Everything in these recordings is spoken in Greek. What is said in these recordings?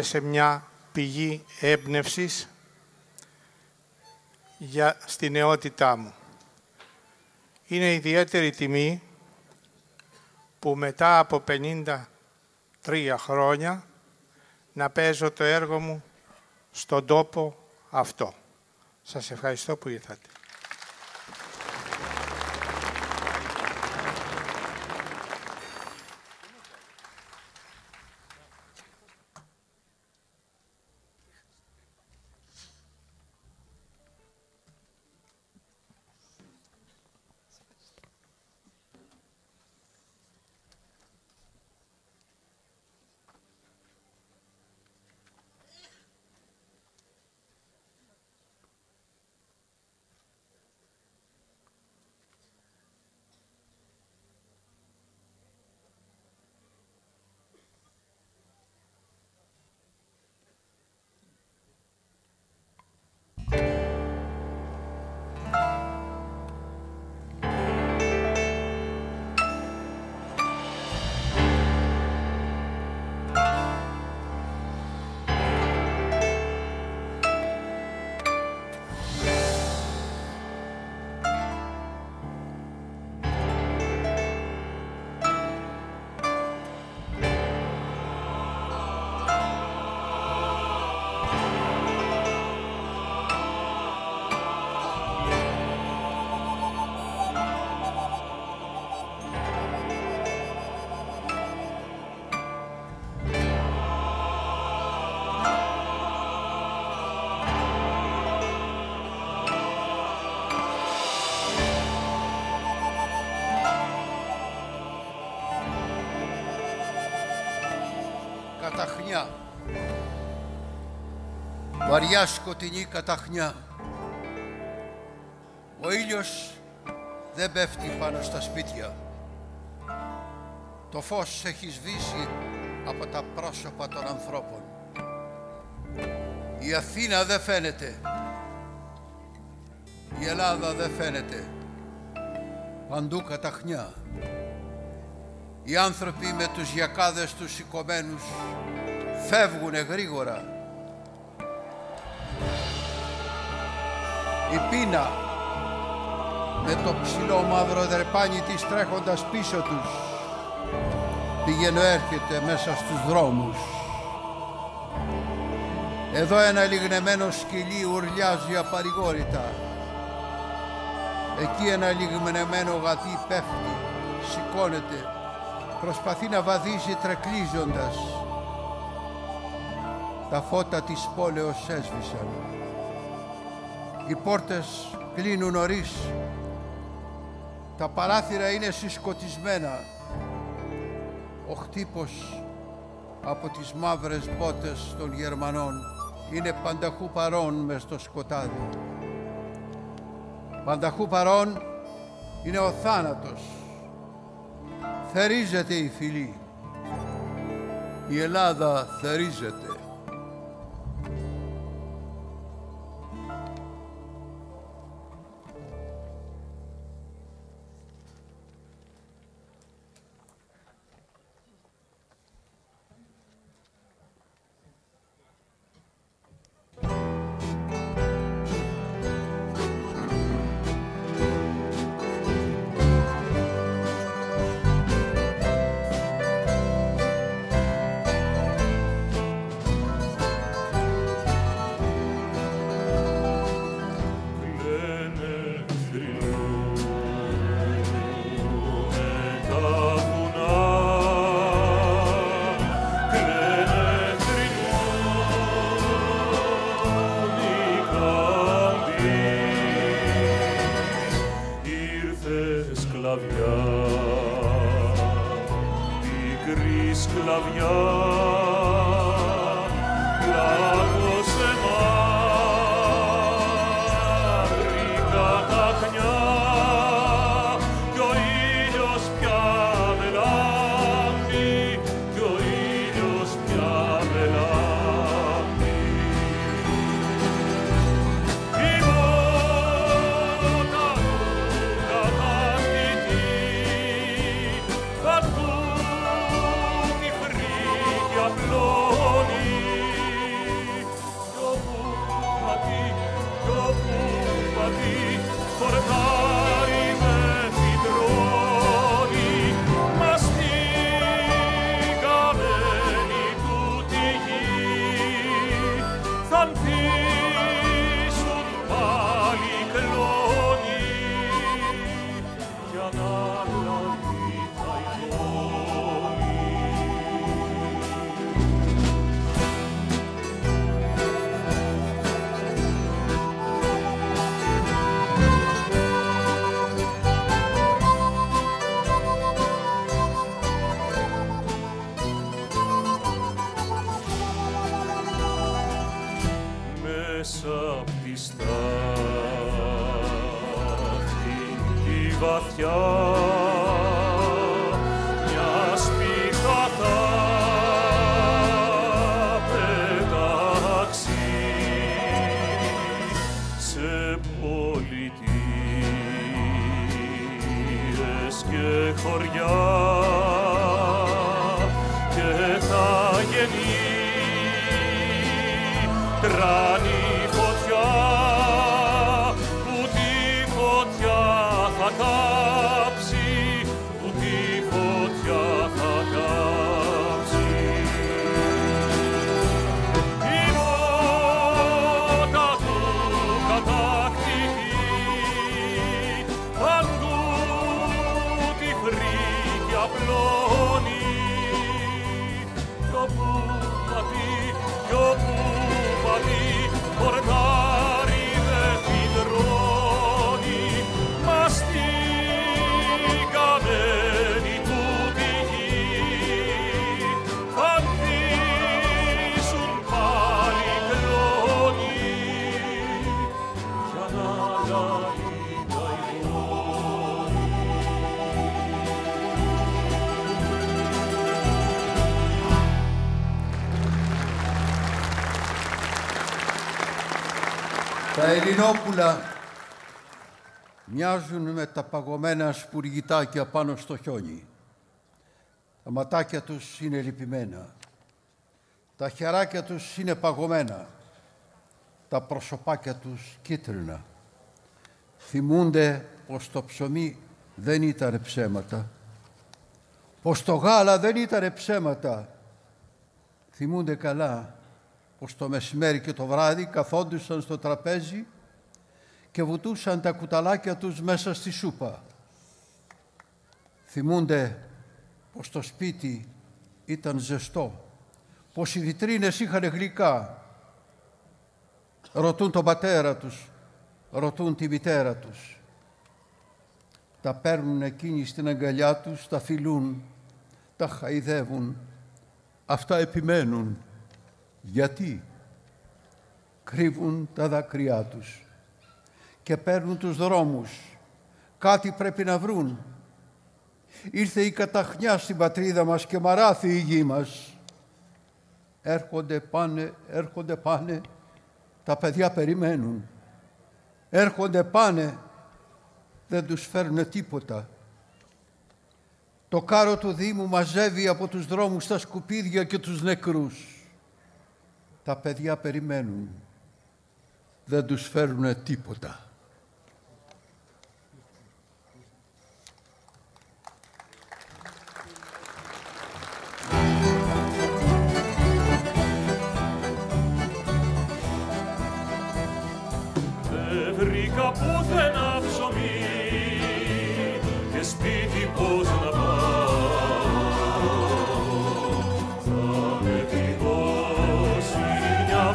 σε μια πηγή έμπνευσης για στη νεότητά μου. Είναι ιδιαίτερη τιμή που μετά από 53 χρόνια να παίζω το έργο μου στον τόπο αυτό. Σας ευχαριστώ που ήρθατε. Βαριά σκοτεινή καταχνιά. Ο ήλιος δεν πέφτει πάνω στα σπίτια. Το φως έχει σβήσει από τα πρόσωπα των ανθρώπων. Η Αθήνα δεν φαίνεται. Η Ελλάδα δεν φαίνεται. Παντού καταχνιά. Οι άνθρωποι με τους γιακάδες τους σηκωμένους φεύγουνε γρήγορα. Η πείνα με το ψηλό μαύρο δερπάνι της τρέχοντας πίσω τους πηγαίνω έρχεται μέσα στους δρόμους. Εδώ ένα λιγνεμένο σκυλί ουρλιάζει απαρηγόρητα. Εκεί ένα λιγνεμένο γατί πέφτει, σηκώνεται προσπαθεί να βαδίζει τρεκλίζοντας. Τα φώτα της πόλεως έσβησαν. Οι πόρτες κλείνουν νωρίς. Τα παράθυρα είναι συσκοτισμένα. Ο χτύπος από τις μαύρες μπότες των Γερμανών είναι πανταχού παρόν μες στο σκοτάδι. Πανταχού παρόν είναι ο θάνατος θερίζεται η φυλή. Η Ελλάδα θερίζεται. dran Ελληνόπουλα μοιάζουν με τα παγωμένα σπουργητάκια πάνω στο χιόνι. Τα ματάκια τους είναι λυπημένα. Τα χεράκια τους είναι παγωμένα. Τα προσωπάκια τους κίτρινα. Θυμούνται πως το ψωμί δεν ήταν ψέματα. Πως το γάλα δεν ήταν ψέματα. Θυμούνται καλά πως το μεσημέρι και το βράδυ καθόντουσαν στο τραπέζι και βουτούσαν τα κουταλάκια τους μέσα στη σούπα. Θυμούνται πως το σπίτι ήταν ζεστό, πως οι βιτρίνες είχαν γλυκά. Ρωτούν τον πατέρα τους, ρωτούν τη μητέρα τους. Τα παίρνουν εκείνοι στην αγκαλιά τους, τα φιλούν, τα χαϊδεύουν. Αυτά επιμένουν γιατί; Κρύβουν τα δάκρυά τους και παίρνουν τους δρόμους. Κάτι πρέπει να βρουν. Ήρθε η καταχνιά στην πατρίδα μας και μαράθη η γη μας. Έρχονται πάνε, έρχονται πάνε, τα παιδιά περιμένουν. Έρχονται πάνε, δεν τους φέρνουν τίποτα. Το κάρο του Δήμου μαζεύει από τους δρόμους τα σκουπίδια και τους νεκρούς. Τα παιδιά περιμένουν. Δεν τους φέρουν τίποτα. Βρήκα πουθενά ψωμί και σπίτι πώς να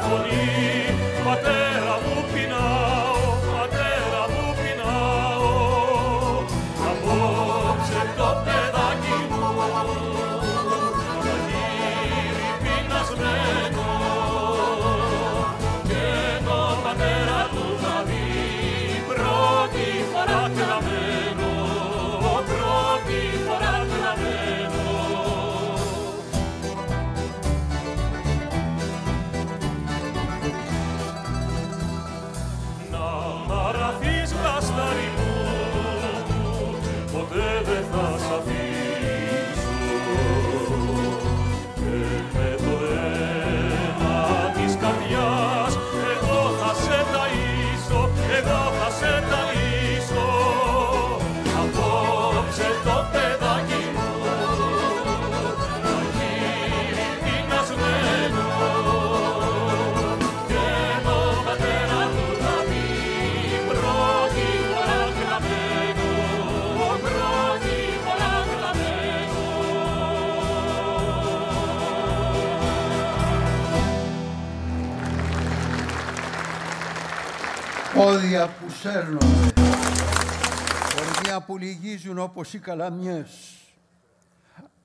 πόδια που σέρνονται, κορμιά που λυγίζουν όπως οι καλαμιές,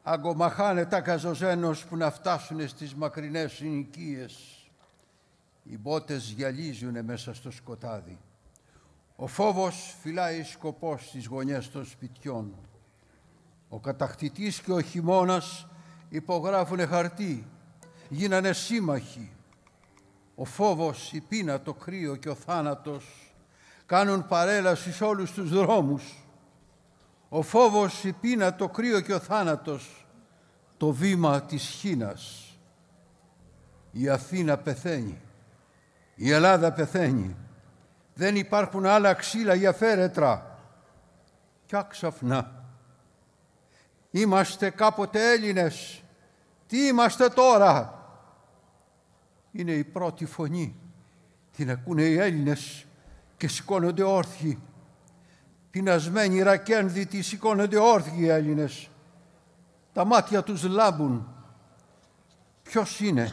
αγκομαχάνε τα καζοζένος που να φτάσουν στις μακρινές συνοικίες. Οι μπότες γυαλίζουνε μέσα στο σκοτάδι. Ο φόβος φυλάει σκοπός στις γωνιές των σπιτιών. Ο κατακτητής και ο χειμώνας υπογράφουνε χαρτί, γίνανε σύμμαχοι. Ο φόβος, η πείνα, το κρύο και ο θάνατος κάνουν παρέλαση σε όλους τους δρόμους. Ο φόβος, η πείνα, το κρύο και ο θάνατος, το βήμα της χίνας. Η Αθήνα πεθαίνει. Η Ελλάδα πεθαίνει. Δεν υπάρχουν άλλα ξύλα για φέρετρα. Κι άξαφνα. Είμαστε κάποτε Έλληνες. Τι είμαστε τώρα; Είναι η πρώτη φωνή. Την ακούνε οι Έλληνες και σηκώνονται όρθιοι. Πεινασμένοι ρακένδυτοι σηκώνονται όρθιοι οι Έλληνες. Τα μάτια τους λάμπουν. Ποιος είναι,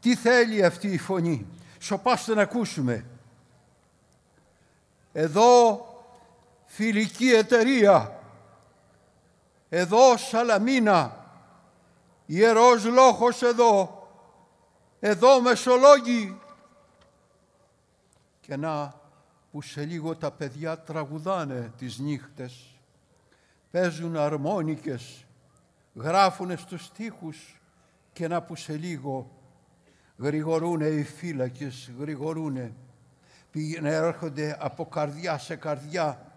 τι θέλει αυτή η φωνή; Σοπάστε να ακούσουμε. Εδώ φιλική εταιρεία. Εδώ Σαλαμίνα. Ιερός λόγος εδώ. Εδώ Μεσολόγγι. Και να που σε λίγο τα παιδιά τραγουδάνε τις νύχτες. Παίζουν αρμόνικες. Γράφουνε στους στίχους και να που σε λίγο γρηγορούνε οι φύλακες, γρηγορούνε. Πήγαινε έρχονται από καρδιά σε καρδιά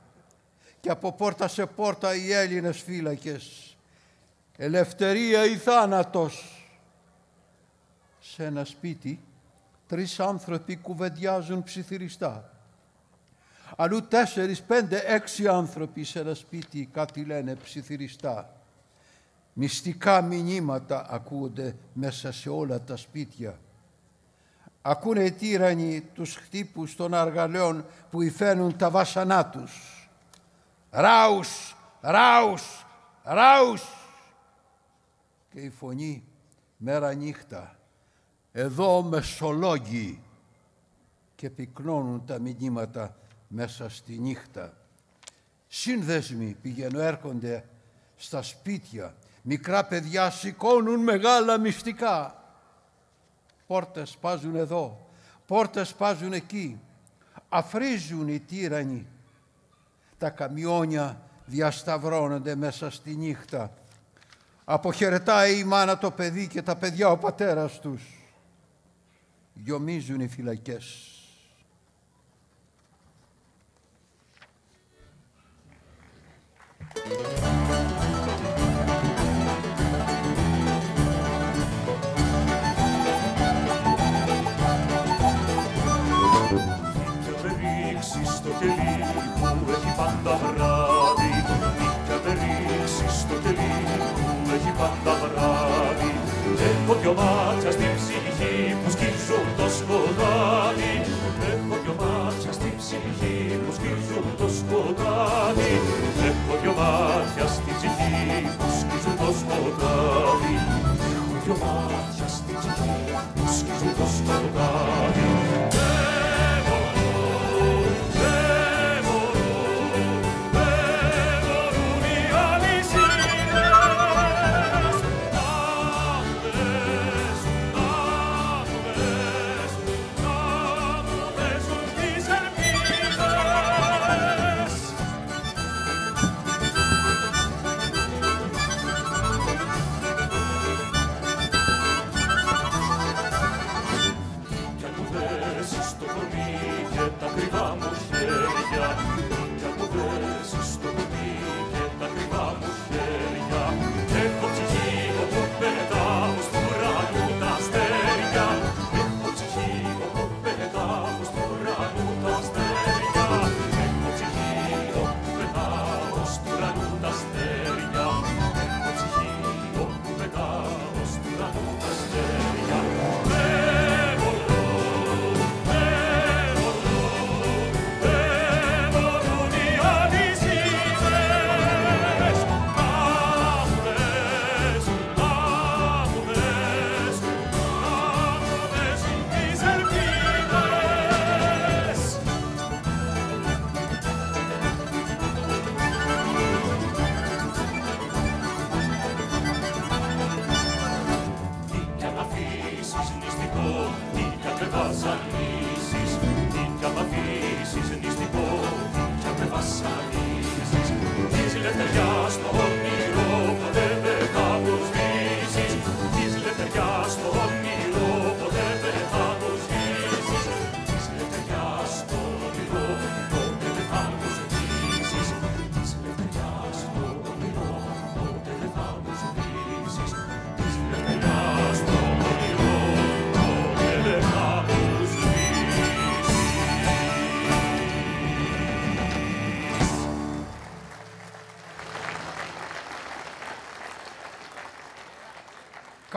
και από πόρτα σε πόρτα οι Έλληνες φύλακες. Ελευθερία ή θάνατος. Σε ένα σπίτι τρεις άνθρωποι κουβεντιάζουν ψιθυριστά. Αλλού τέσσερις, πέντε, έξι άνθρωποι σε ένα σπίτι κάτι λένε ψιθυριστά. Μυστικά μηνύματα ακούονται μέσα σε όλα τα σπίτια. Ακούνε οι τύρανοι τους χτύπους των αργαλέων που υφαίνουν τα βάσανά τους. Ράους, ράους, ράους. Και η φωνή μέρα νύχτα. Εδώ μεσολόγγι και πυκνώνουν τα μηνύματα μέσα στη νύχτα. Σύνδεσμοι πηγαίνουν έρχονται στα σπίτια. Μικρά παιδιά σηκώνουν μεγάλα μυστικά. Πόρτες σπάζουν εδώ, πόρτες σπάζουν εκεί. Αφρίζουν οι τύρανοι. Τα καμιόνια διασταυρώνονται μέσα στη νύχτα. Αποχαιρετάει η μάνα το παιδί και τα παιδιά ο πατέρας τους. Γιομίζουν οι φυλακές. Στο κελί που έχει πάντα βράδυ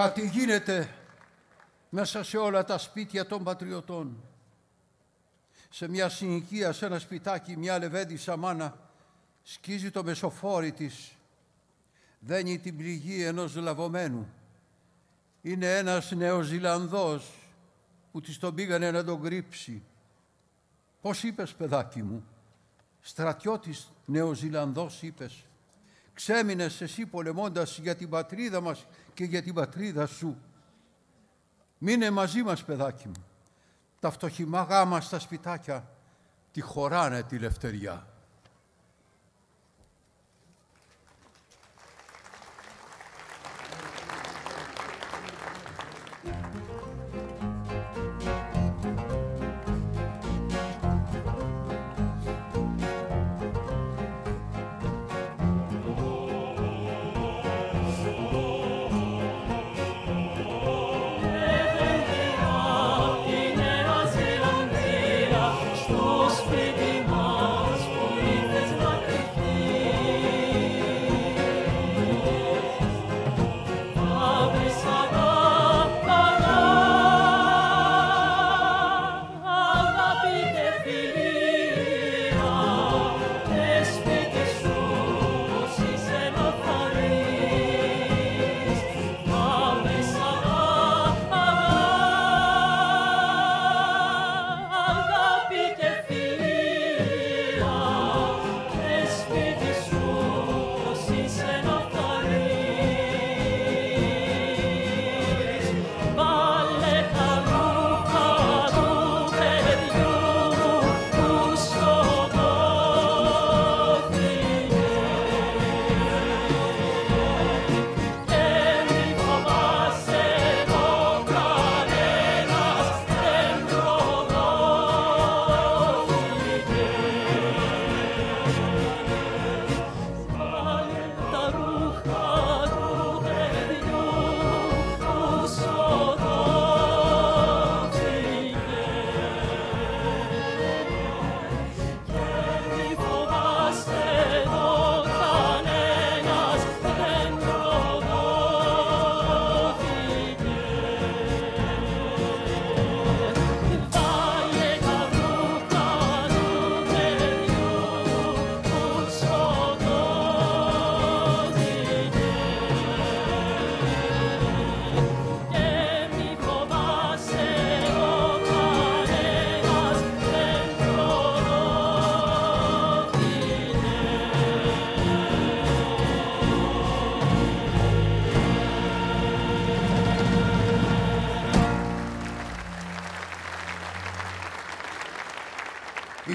Κάτι γίνεται μέσα σε όλα τα σπίτια των πατριωτών. Σε μια συνοικία, σε ένα σπιτάκι, μια λεβέντισσα μάνα σκίζει το μεσοφόρι της. Δένει την πληγή ενός λαβωμένου. Είναι ένας Νεοζηλανδός που της τον πήγανε να τον κρύψει. Πώς είπες, παιδάκι μου, στρατιώτης Νεοζηλανδός είπες. Ξέμεινες εσύ πολεμώντας για την πατρίδα μας και για την πατρίδα σου. Μείνε μαζί μας, παιδάκι μου. Τα φτωχημάγά μας στα σπιτάκια τη χωράνε τη λευτεριά.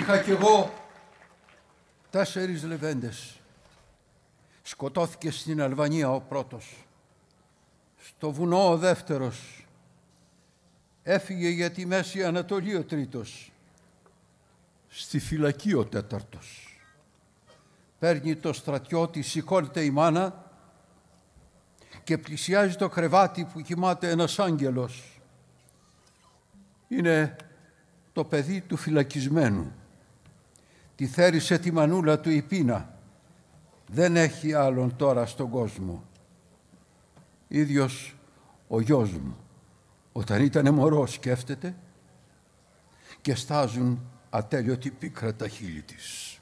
Είχα κι εγώ τέσσερις λεβέντες. Σκοτώθηκε στην Αλβανία ο πρώτος. Στο βουνό ο δεύτερος. Έφυγε για τη Μέση Ανατολή ο τρίτος. Στη φυλακή ο τέταρτος. Παίρνει το στρατιώτη, σηκώνεται η μάνα και πλησιάζει το κρεβάτι που κοιμάται ένας άγγελος. Είναι το παιδί του φυλακισμένου τη θέρισε τη μανούλα του η πείνα. Δεν έχει άλλον τώρα στον κόσμο. Ίδιος ο γιος μου, όταν ήταν μωρός σκέφτεται και στάζουν ατέλειωτη πίκρα τα χείλη της.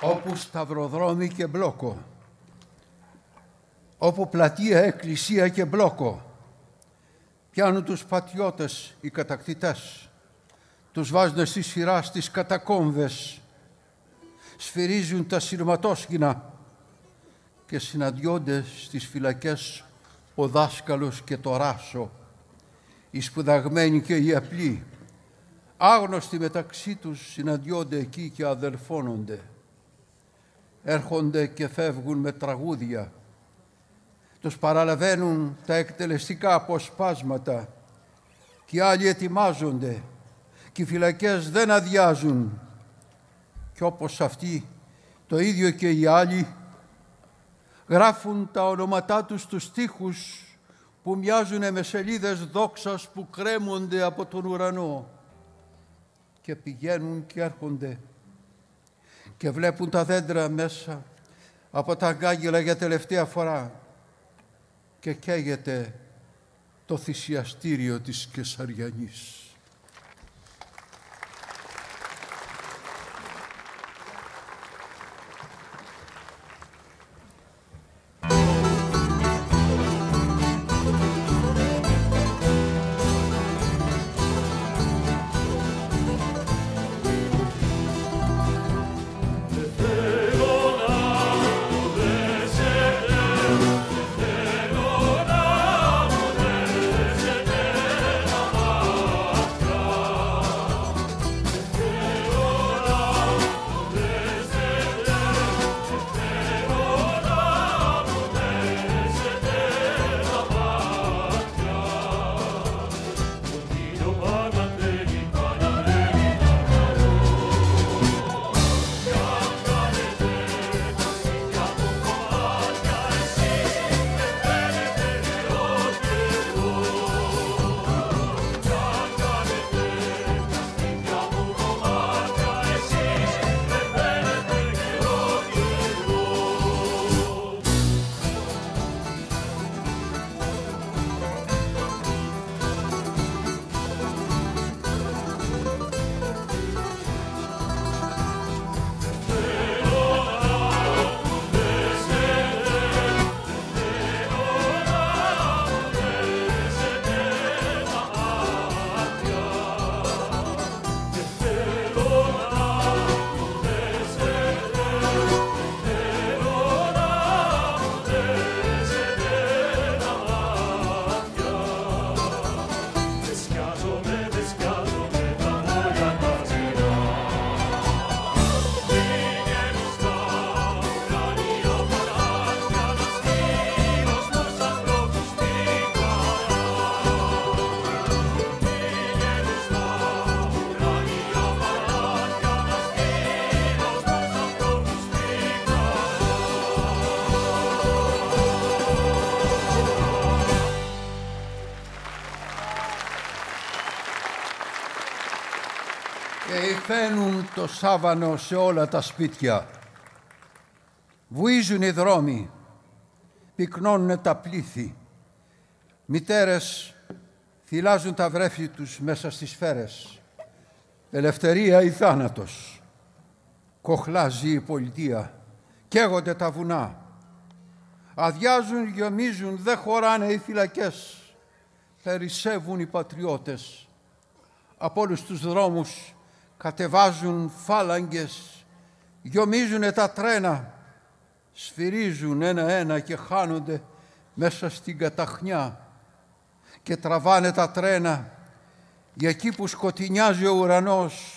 Όπου σταυροδρόμι και μπλόκο, όπου πλατεία, εκκλησία και μπλόκο, πιάνουν τους πατιώτες οι κατακτητές, τους βάζουν στη σειρά στις κατακόμβες, σφυρίζουν τα σειρματόσκηνα και συναντιόνται στις φυλακές ο δάσκαλος και το ράσο, οι σπουδαγμένοι και οι απλοί, άγνωστοι μεταξύ τους συναντιόνται εκεί και αδελφώνονται. Έρχονται και φεύγουν με τραγούδια. Τους παραλαβαίνουν τα εκτελεστικά αποσπάσματα και οι άλλοι ετοιμάζονται και οι φυλακές δεν αδειάζουν. Και όπως αυτοί, το ίδιο και οι άλλοι, γράφουν τα ονόματά τους στους στίχους που μοιάζουν με σελίδες δόξας που κρέμονται από τον ουρανό και πηγαίνουν και έρχονται και βλέπουν τα δέντρα μέσα από τα αγκάγγελα για τελευταία φορά και καίγεται το θυσιαστήριο της Κεσαριανής. Το σάβανο σε όλα τα σπίτια. Βουίζουν οι δρόμοι, πυκνώνουν τα πλήθη. Μητέρες φυλάζουν τα βρέφη τους μέσα στις σφαίρες. Ελευθερία ή θάνατος. Κοχλάζει η πολιτεία. Καίγονται τα βουνά. Αδειάζουν, γεμίζουν, δεν χωράνε οι φυλακές. Περισσεύουν οι πατριώτες. Από όλους τους δρόμους κατεβάζουν φάλαγγες, γιομίζουν τα τρένα, σφυρίζουν ένα-ένα και χάνονται μέσα στην καταχνιά και τραβάνε τα τρένα για εκεί που σκοτεινιάζει ο ουρανός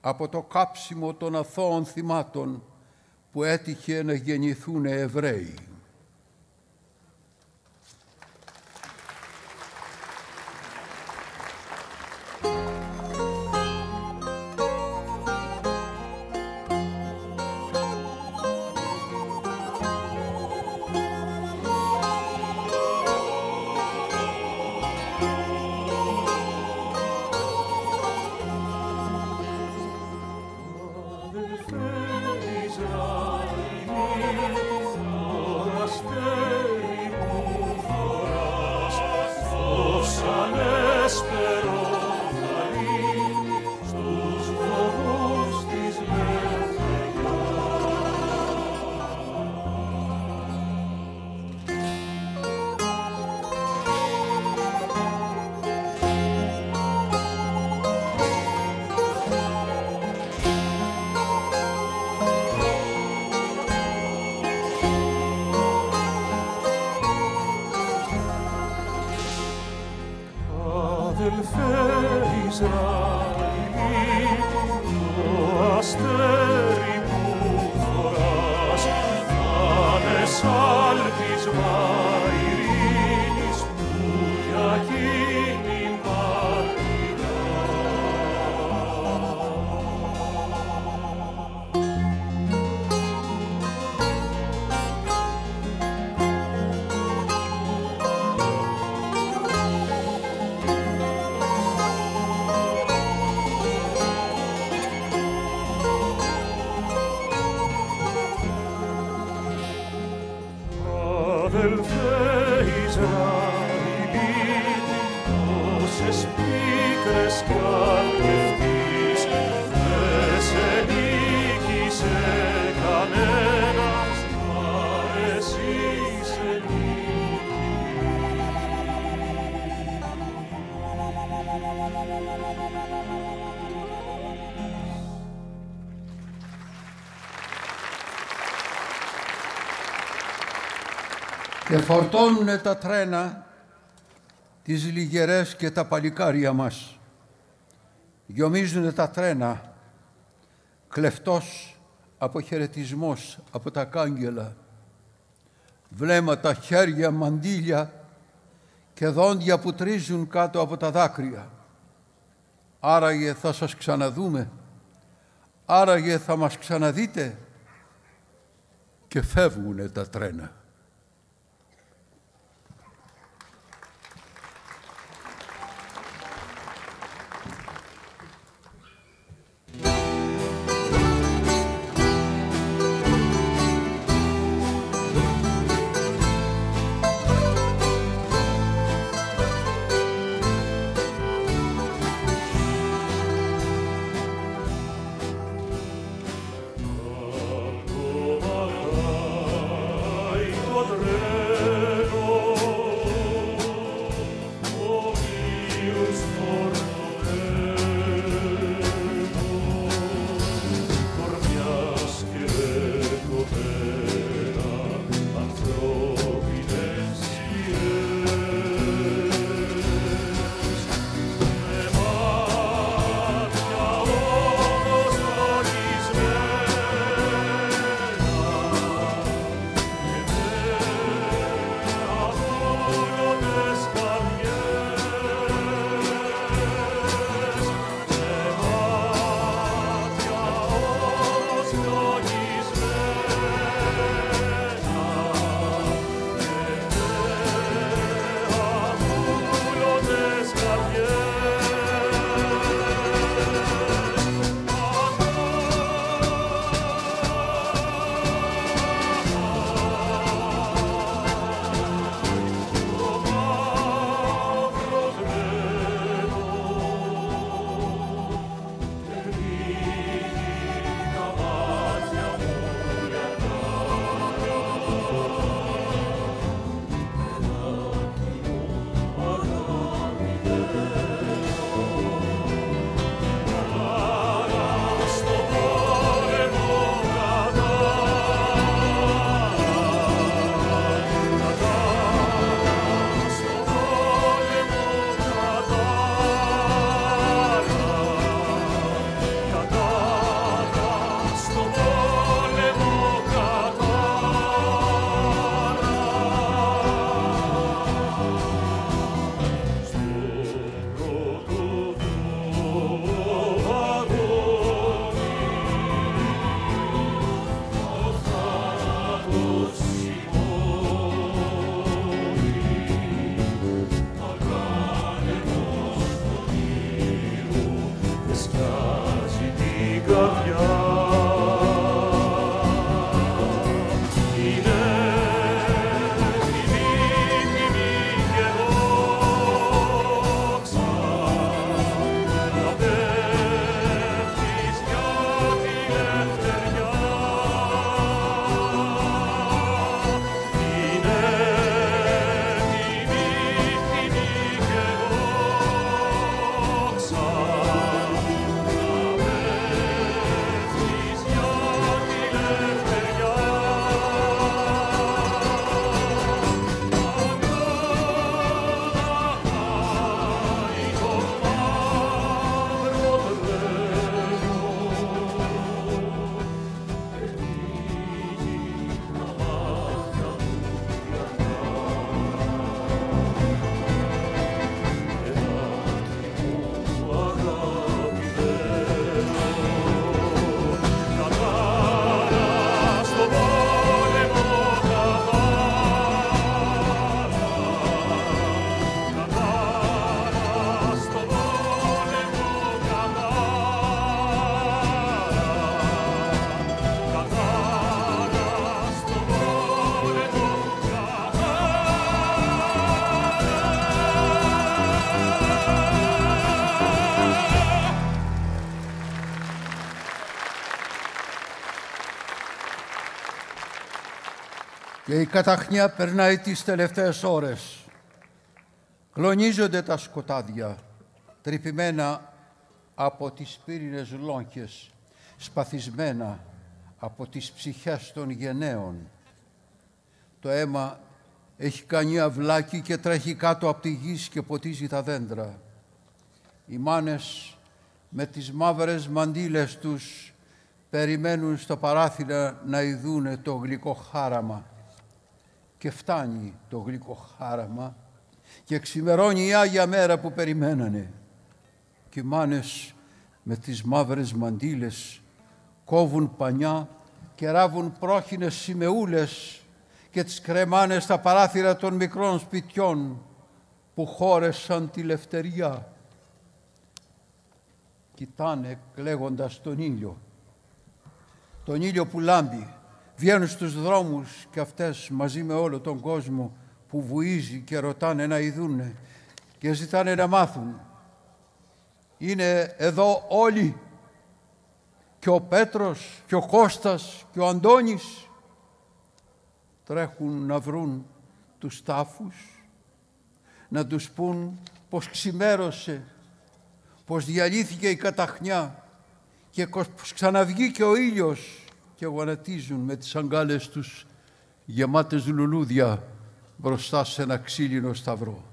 από το κάψιμο των αθώων θυμάτων που έτυχε να γεννηθούν Εβραίοι. del Kaiser. Και φορτώνουν τα τρένα τις λιγερές και τα παλικάρια μας. Γιομίζουν τα τρένα, κλεφτός αποχαιρετισμός από τα κάγκελα, βλέμματα, χέρια, μαντίλια και δόντια που τρίζουν κάτω από τα δάκρυα. Άραγε θα σας ξαναδούμε, άραγε θα μας ξαναδείτε και φεύγουνε τα τρένα. Η καταχνιά περνάει τις τελευταίες ώρες. Κλονίζονται τα σκοτάδια, τρυπημένα από τις πύρινες λόγκες, σπαθισμένα από τις ψυχές των γενναίων. Το αίμα έχει κάνει αυλάκι και τρέχει κάτω από τη γης και ποτίζει τα δέντρα. Οι μάνες με τις μαύρες μαντήλες τους περιμένουν στο παράθυρα να ειδούνε το γλυκό χάραμα. Και φτάνει το γλυκό χάραμα και ξημερώνει η Άγια Μέρα που περιμένανε. Και οι μάνες με τις μαύρες μαντήλες κόβουν πανιά και ράβουν πρόχινες σημεούλες και τις κρεμάνες στα παράθυρα των μικρών σπιτιών που χώρεσαν τη λευτεριά. Κοιτάνε κλαίγοντας τον ήλιο. Τον ήλιο που λάμπει. Βγαίνουν στους δρόμους και αυτές μαζί με όλο τον κόσμο που βουίζει και ρωτάνε να ειδούνε και ζητάνε να μάθουν. Είναι εδώ όλοι και ο Πέτρος και ο Κώστας και ο Αντώνης τρέχουν να βρουν τους τάφους, να τους πούν πως ξημέρωσε, πως διαλύθηκε η καταχνιά και πως ξαναβγήκε ο ήλιος και γονατίζουν με τις αγκάλες τους γεμάτες λουλούδια μπροστά σε ένα ξύλινο σταυρό.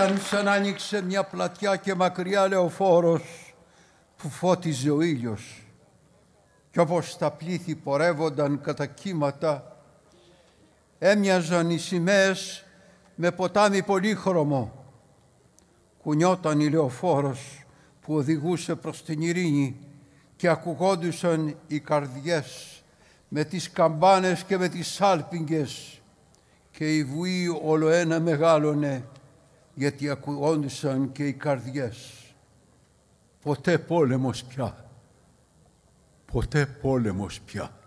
Ήταν σαν άνοιξε μια πλατιά και μακριά λεωφόρος που φώτιζε ο ήλιος. Κι όπως τα πλήθη πορεύονταν κατά κύματα, έμοιαζαν οι σημαίες με ποτάμι πολύχρωμο. Κουνιόταν η λεωφόρος που οδηγούσε προς την ειρήνη και ακουγόντουσαν οι καρδιές με τις καμπάνες και με τις σάλπιγγες και η βουή όλο ένα μεγάλωνε γιατί ακουγόντουσαν και οι καρδιές. Ποτέ πόλεμος πια. Ποτέ πόλεμος πια.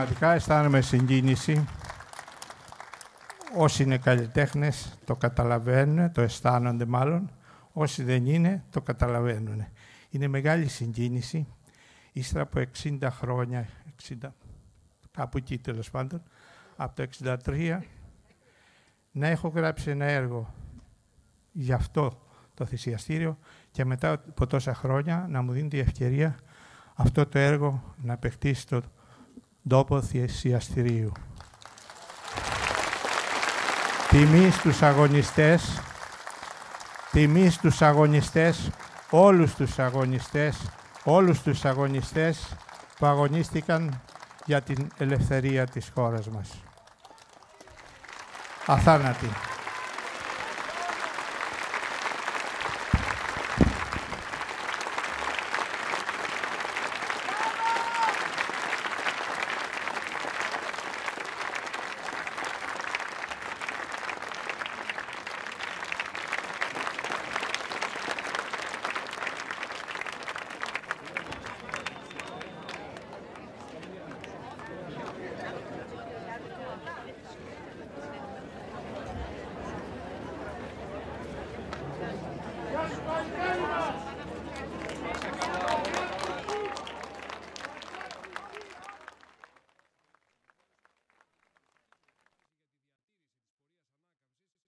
Πραγματικά αισθάνομαι συγκίνηση. Όσοι είναι καλλιτέχνες το καταλαβαίνουν, το αισθάνονται μάλλον. Όσοι δεν είναι, το καταλαβαίνουν. Είναι μεγάλη συγκίνηση. Ύστερα από 60 χρόνια, 60, κάπου εκεί τέλος πάντων, από το 63, να έχω γράψει ένα έργο γι' αυτό το θυσιαστήριο και μετά από τόσα χρόνια να μου δίνει τη ευκαιρία αυτό το έργο να παιχτεί στο τόπο θυσιαστηρίου. Τιμή στους αγωνιστές, τιμή στους αγωνιστές, όλους τους αγωνιστές, όλους τους αγωνιστές που αγωνίστηκαν για την ελευθερία της χώρας μας. Αθάνατη.